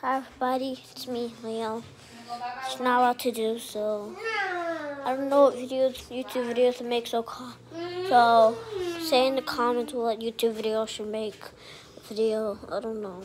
Hi everybody, it's me, Leo. It's not a lot to do so. I don't know what videos, YouTube videos to make, so so say in the comments what YouTube video should make. Video, I don't know.